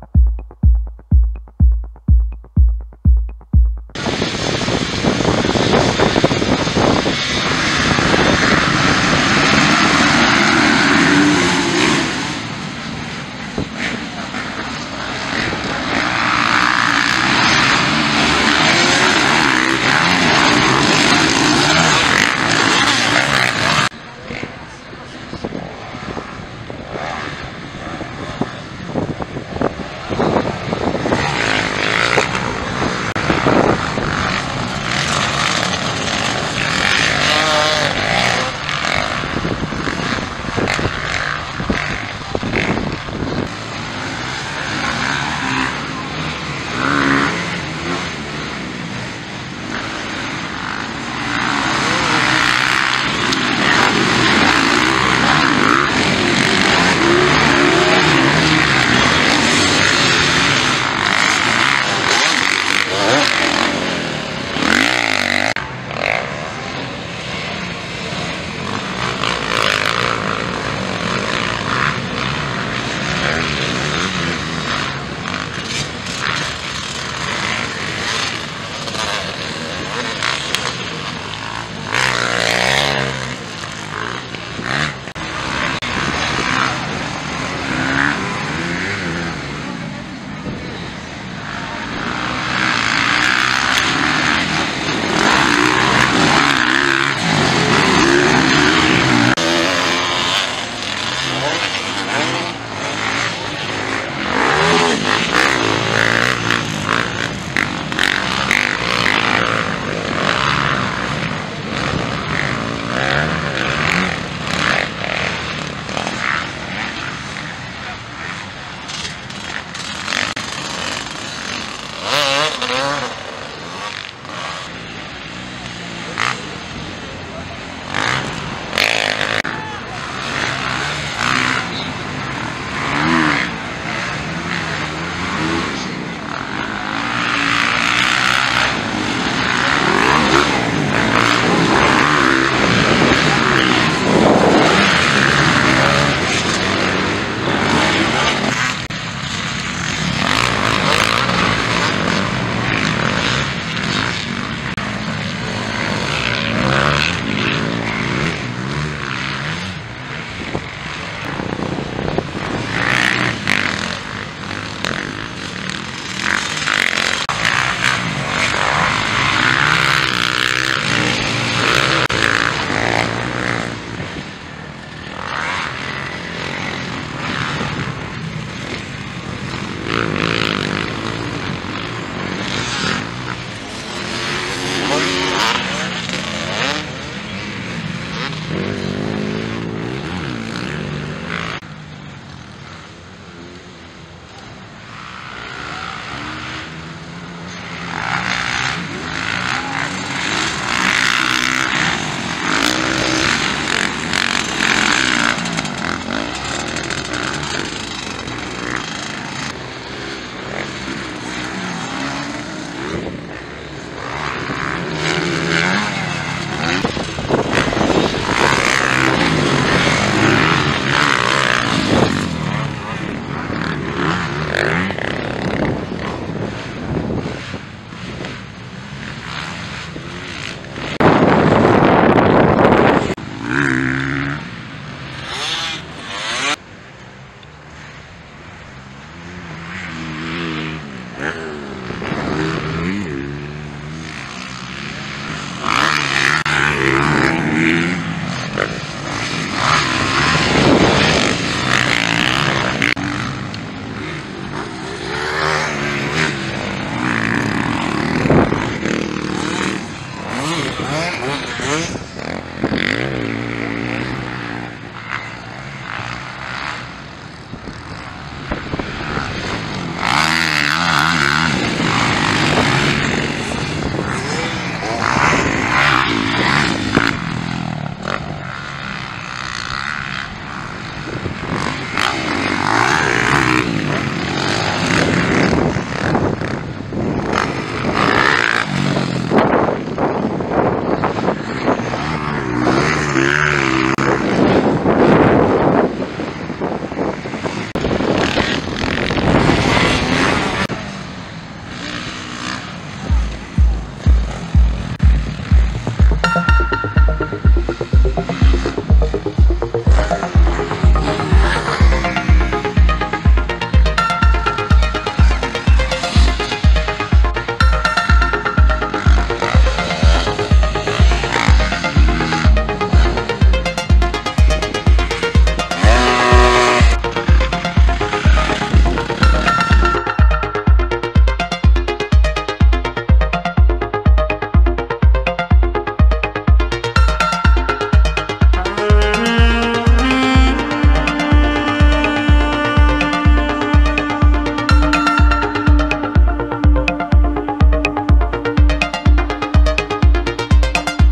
thank you Música uhum.